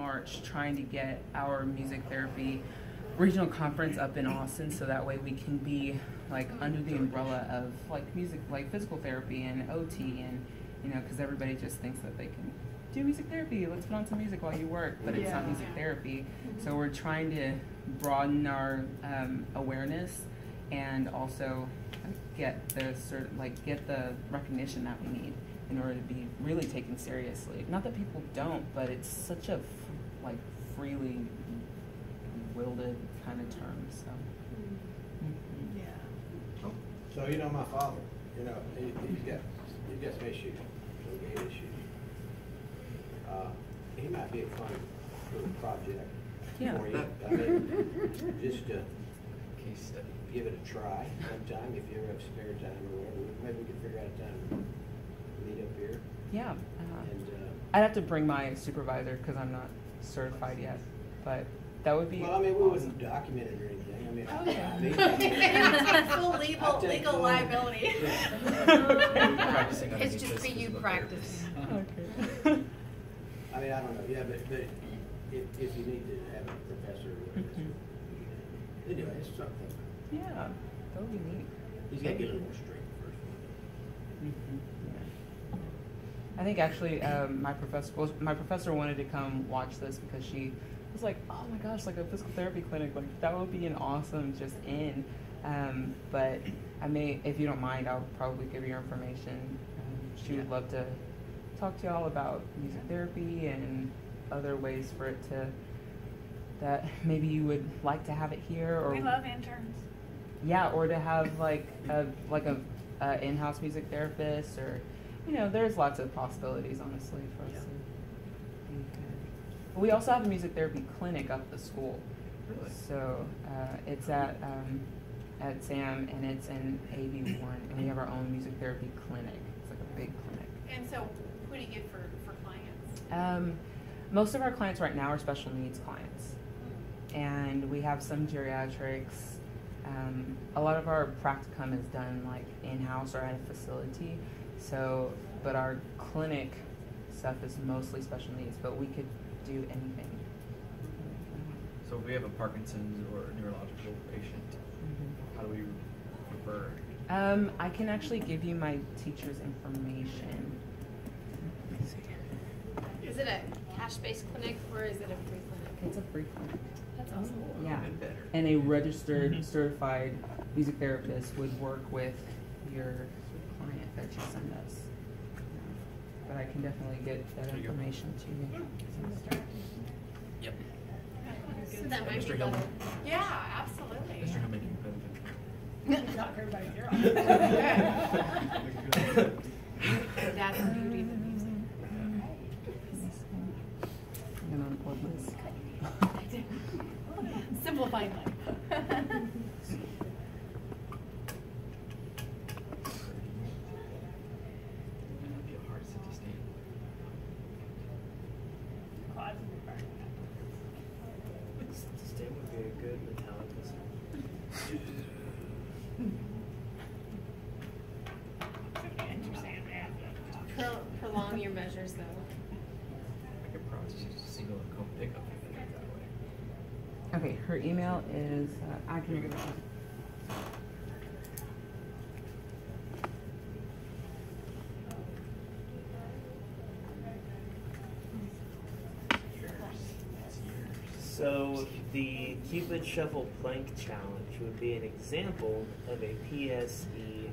March trying to get our music therapy regional conference up in Austin so that way we can be like under the umbrella of like music like physical therapy and OT and you know because everybody just thinks that they can do music therapy. Let's put on some music while you work but it's not music therapy. So we're trying to broaden our um, awareness and also get the certain like get the recognition that we need in order to be really taken seriously. Not that people don't but it's such a like freely wielded kind of term so. Yeah. So, you know, my father, you know, he, he's got, he's got some issues, some gait issues. Uh, he might be a fun little project Yeah. for you. I mean, just to Case study. give it a try sometime, if you ever have spare time or whatever, maybe we could figure out a time to meet up here yeah uh, and, uh, i'd have to bring my supervisor because i'm not certified yet but that would be well, I mean, we awesome. wouldn't document it or anything, I mean. Oh, I- yeah. Full legal, legal full- liability. Practicing It's just this for you practice. practicing. okay I mean, I don't know, yeah, but, but if, if you need to have a professor, or whatever, Mhm. anyway, it's something. yeah that would be neat He's gotta get a little more straight first. Mhm, yeah. I think actually um, my professor well, my professor wanted to come watch this because she was like, oh my gosh, like a physical therapy clinic, like that would be an awesome just in. Um, but I may, if you don't mind, I'll probably give you your information. Um, she would love to talk to y'all about music therapy and other ways for it to that maybe you would like to have it here or We love interns. yeah, or to have like a like a, a in-house music therapist, or you know, there's lots of possibilities, honestly, for us. Yeah. We also have a music therapy clinic up the school. Really? So uh, it's at um, at Sam, and it's in AV one, and we have our own music therapy clinic. It's like a big clinic. And so, who do you get for, for clients? Um, most of our clients right now are special needs clients, and we have some geriatrics. Um, a lot of our practicum is done like in house or at a facility. So, but our clinic stuff is mostly special needs, but we could do anything. So if we have a Parkinson's or a neurological patient, Mhm. how do we refer? Um, I can actually give you my teacher's information. Is it a cash-based clinic or is it a free clinic? It's a free clinic. That's awesome. Yeah. And a registered, certified music therapist would work with your client that you send us. But I can definitely get that There you go. information to you. Yep. So that might Mr. be Hillman. better. Yeah, absolutely. Mr. Hillman can benefit. Not everybody That's the beauty of the music. I'm gonna unplug this. Simplifying life. That'd be a hard city state. Sting would be a good Metallica song. Pro- Prolong your measures though. I could probably just use a single and comb pickup if it that way. Okay, her email is, uh, I can read it. Years. That's. So the Cupid Shuffle Plank Challenge would be an example of a PSE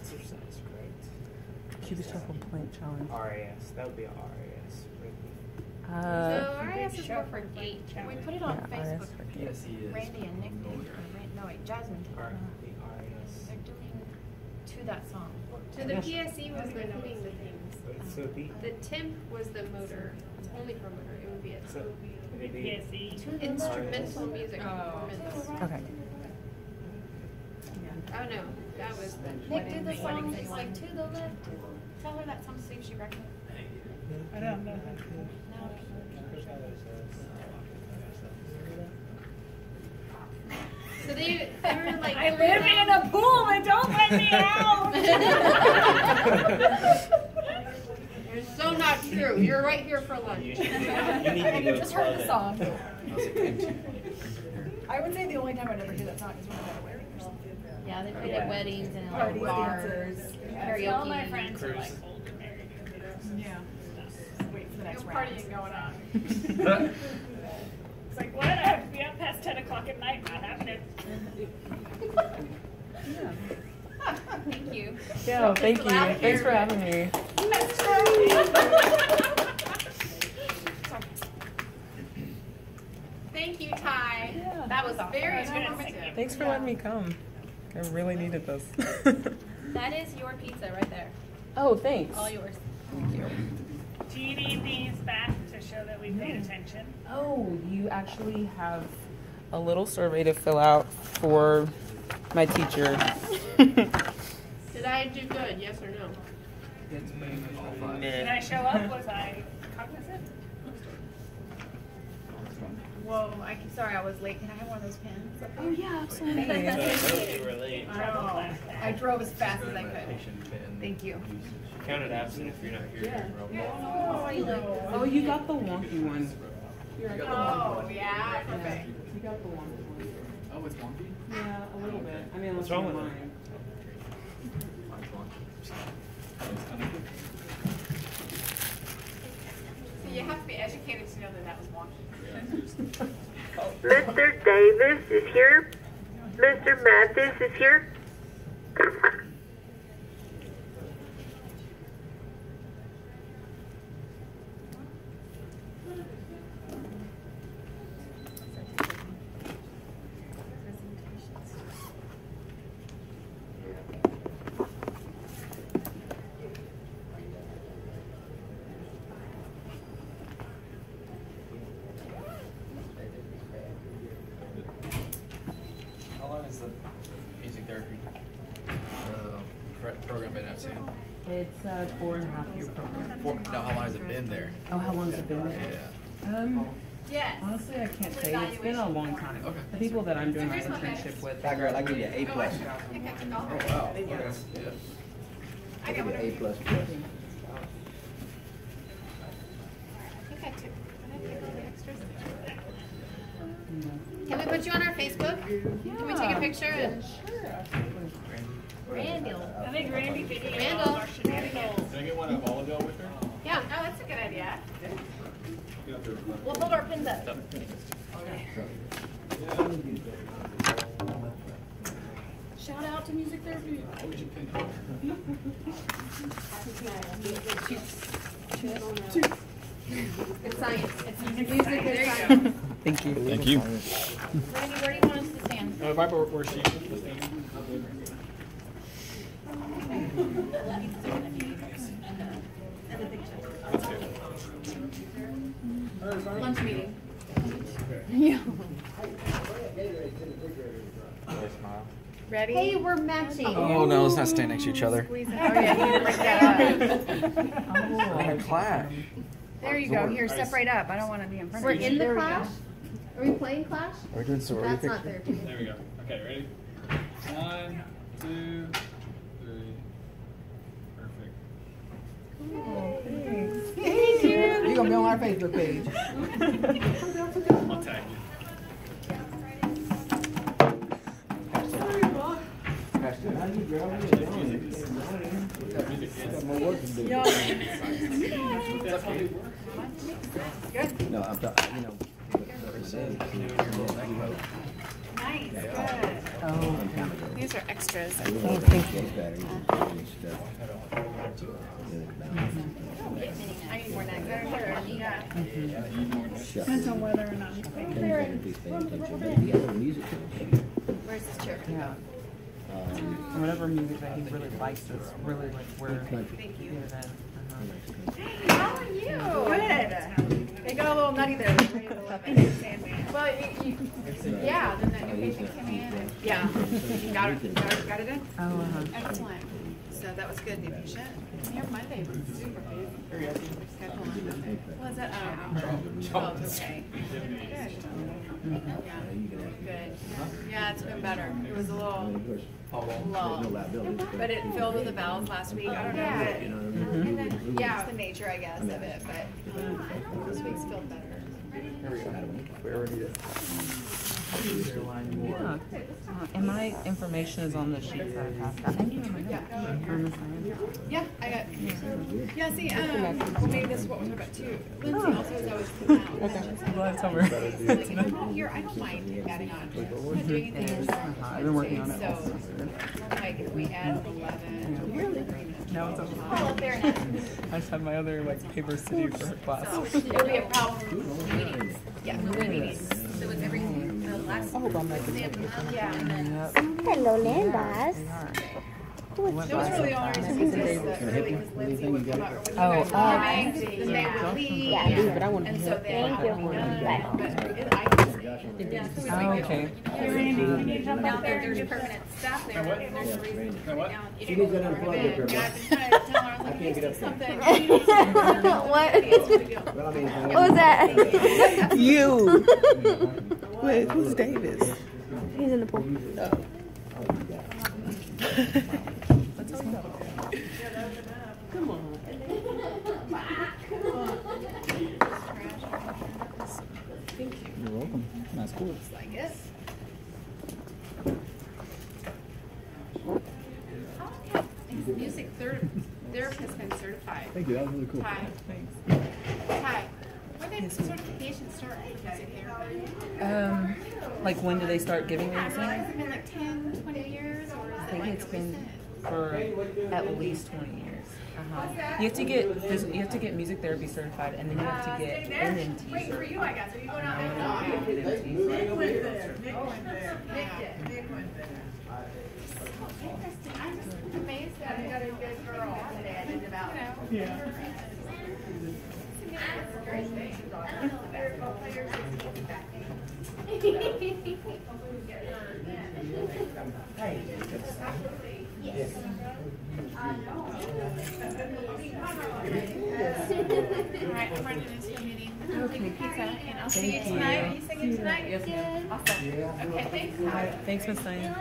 exercise, correct? Cupid Shuffle Plank Challenge. RAS. That would be a RAS. Right? Uh, So RAS is more for gait. We put it on Yeah, Facebook. for PSE is. Randy and Nick or motor. No wait, Jasmine. R- the RAS. They're doing to that song. So the PSE was the moving the things. So it'd. The TIMP was the motor, It's only for motor. It would be a So it'd be. instrumental music Oh. performance. okay. Oh no, that was the. Nick did the song, it's like to the left. Tell her that song, see if she recognizes. I don't know. No. So they, they were like. I live in a pool and don't let me out. You're so not true. true. You're right here for lunch. You, should, you need to Just heard the song. I was like, I'm too funny. I would say the only time I'd ever hear that song is when I'm at a wedding or something. Yeah, they played at weddings and Parties, like bars, dancers. karaoke. All my friends are, like, older married. Yeah. Wait for No round. partying going on. It's like, what? I have to be up past ten o'clock at night, not having happening. Thank you. Yeah, thank you. Thanks for having me. Thank you, Ty. Yeah. That was very informative. Thanks for letting me come. I really needed this. That is your pizza right there. oh, thanks. All yours. Thank you. Do you need these back to show that we paid attention? Oh, you actually have a little survey to fill out for my teacher. Did I do good? Yes or no? Did I show up? Was I cognizant? Whoa, I'm sorry, I was late. Can I have one of those pens? Oh yeah, absolutely. you were late. Oh, I drove as fast as I could. Patient bin. Thank you. Counted absent if you're not here. Oh, oh, you got the wonky one. Oh, yeah, perfect. You got the wonky one. Oh, it's wonky? Yeah, a little oh, bit. I mean, What's unless wrong you with it? mind. Mine's wonky. It's. So you have to be educated to know that that was wonky. Mr. Davis is here. Mr. Mathis is here. Been at, Sam? It's a four and a half year program. Four, no, how long has it been there? Oh, how long has it been there? Yeah. Um, Yes. honestly, I can't say. It's been a long time. Okay. The people that I'm doing my internship with. That girl, I give you an A plus. I think I took all Oh, hers. wow. Yeah. I give you an A plus. plus. I think I took, did I take all the extras? Can we put you on our Facebook? Can we take a picture and? Randall. I think Randy videoed all Randall. of our shenanigans. Can I get one of Volleyball with her? Yeah. Oh, that's a good idea. We'll hold our pins up. Shout out to music therapy. It's science. It's music. Music is science. Thank you. Thank you. Randy, where do you want us to stand? Uh, right where, where she was Lunch meeting. Ready? Hey, we're matching. Oh, no, let's not stand next to each other. Oh, yeah, you didn't break up. Oh, we're in clash. There you go. Here, step right up. I don't want to be in front We're of you. We're in the There clash? Are we playing clash? We're doing sorority That's not therapy. There we go. Okay, ready? One, two, Perfect. You're gonna be on our Facebook page. I'll tag you. How you girl? What you doing? Got more work to do. No, I'm talking, you know. What it says, you know, Nice, good. Oh, These are extras. oh, thank you. those batteries. I need more next. Yeah. Depends on whether or not he's paying. Can't even be paying attention, but he has a music coach. Where's this chair? Yeah. Um, And whatever music that he really likes is really like where. country. Yeah, that, uh-huh. How are you? Good. They got a little nutty there. Well, you, you, yeah, then that new patient came in and, yeah. Got it, got it, got it in? Oh, uh-huh. Excellent. So that was good. The patient. Here Monday was super busy. Scheduling. Was it? Oh, oh, okay. Good. Yeah. Good. Yeah, it's been better. It was a little long, but it filled with the valves last week. I don't know. Yeah. it- And then, yeah, it's the nature, I guess, of it, but um, this week's feel better. Yeah. Uh, and my information is on the sheet that I passed out. Yeah. Yeah, I got. Yeah, see, um, well, maybe this is what we're talking about too. Lindsay also is always putting out. Okay. Well, that's over. Like, if I'm here, I don't mind adding on. I'm not doing anything. Uh-huh. I've been working on it So, like, if we add eleven. Really? Now it's over. Oh, fair enough. I just had my other like paper city for her class. So, it'll be a problem. Meetings. I hope I'm making Yeah, and then. Yep. Hello, Landis. That was really only reason because the early was Lindsay would come up. or when you Oh, guys were oh. coming, Then they would leave. Yeah, Yeah, but I want to And be so here. then. Thank you. uh, Bye. But it- I can see. Yeah, so we Oh, okay. Can you jump Now that there? there's permanent staff there, what? there's a reason to come down. She needs that unplugged up there, Yeah, bud. I've been trying to tell her, I was like, I hey, can't get up there. What? Well, I mean, What was that? You. Wait, who's Davis? He's in the pool. Oh. Come on. Thank you. You're welcome. Nice cool. Like it. Music ther- therapist been certified. Thank you. That was really cool. Ty. Thanks. Ty, did certification start for music therapy? Um, like when do they start giving me Has it been like 10, 20 years, or is I it think like it's a been recent? for at least 20 years. Uh-huh. You have to get this, you have to get music therapy certified, and then you have to get NMT Wait for you, I guess. Are you going out there? Interesting. I'm just amazed that I got a good girl today. I did about. Yeah. That's a great thing. All right, I'm running into a meeting. Okay. Pizza, and I'll see you Thank you. tonight. Are you singing tonight? Yes, Awesome. Okay, thanks. All right, thanks, Miss Diane.